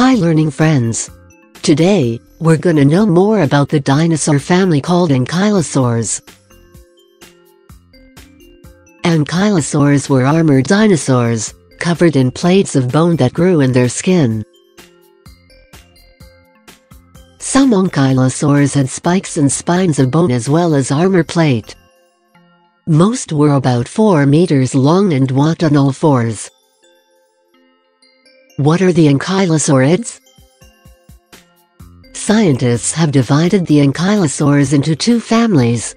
Hi learning friends. Today, we're gonna know more about the dinosaur family called ankylosaurs. Ankylosaurs were armored dinosaurs, covered in plates of bone that grew in their skin. Some ankylosaurs had spikes and spines of bone as well as armor plate. Most were about 4 meters long and walked on all fours. What are the ankylosaurids? Scientists have divided the ankylosaurs into two families.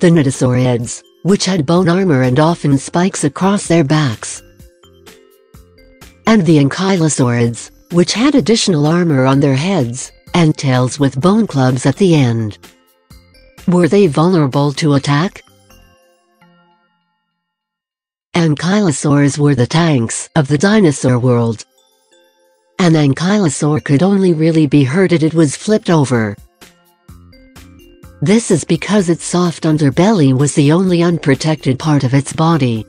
The nodosaurids, which had bone armor and often spikes across their backs. And the ankylosaurids, which had additional armor on their heads, and tails with bone clubs at the end. Were they vulnerable to attack? Ankylosaurs were the tanks of the dinosaur world. An ankylosaur could only really be hurt if it was flipped over. This is because its soft underbelly was the only unprotected part of its body.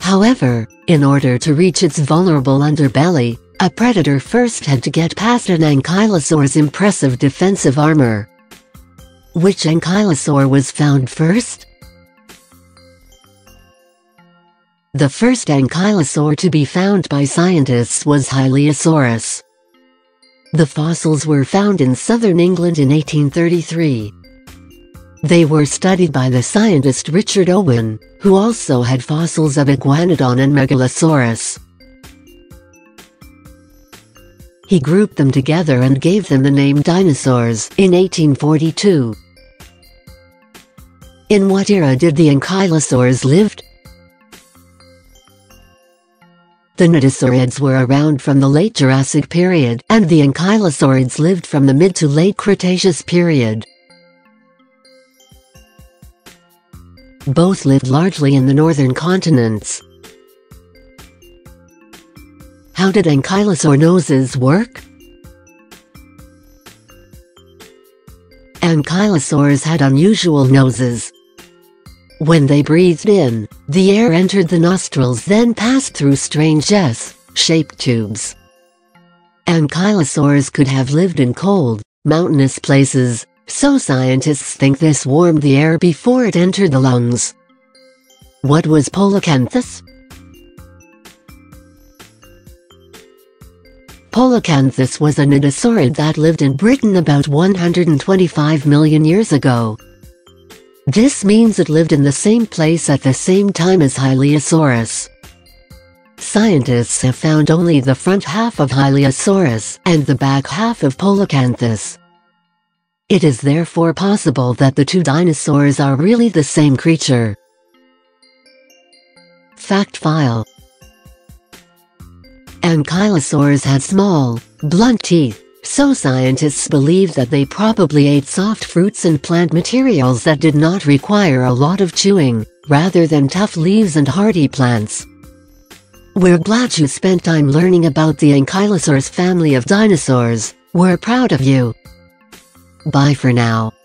However, in order to reach its vulnerable underbelly, a predator first had to get past an ankylosaur's impressive defensive armor. Which ankylosaur was found first? The first ankylosaur to be found by scientists was Hylaeosaurus. The fossils were found in southern England in 1833. They were studied by the scientist Richard Owen, who also had fossils of Iguanodon and Megalosaurus. He grouped them together and gave them the name dinosaurs in 1842. In what era did the ankylosaurs live? The nodosaurids were around from the late Jurassic period, and the ankylosaurids lived from the mid to late Cretaceous period. Both lived largely in the northern continents. How did ankylosaur noses work? Ankylosaurs had unusual noses. When they breathed in, the air entered the nostrils then passed through strange S-shaped tubes. Ankylosaurs could have lived in cold, mountainous places, so scientists think this warmed the air before it entered the lungs. What was Polacanthus? Polacanthus was a nodosaurid that lived in Britain about 125 million years ago. This means it lived in the same place at the same time as Hylaeosaurus. Scientists have found only the front half of Hylaeosaurus and the back half of Polacanthus. It is therefore possible that the two dinosaurs are really the same creature. Fact File Ankylosaurs had small, blunt teeth. So scientists believe that they probably ate soft fruits and plant materials that did not require a lot of chewing, rather than tough leaves and hardy plants. We're glad you spent time learning about the Ankylosaurus family of dinosaurs. We're proud of you. Bye for now.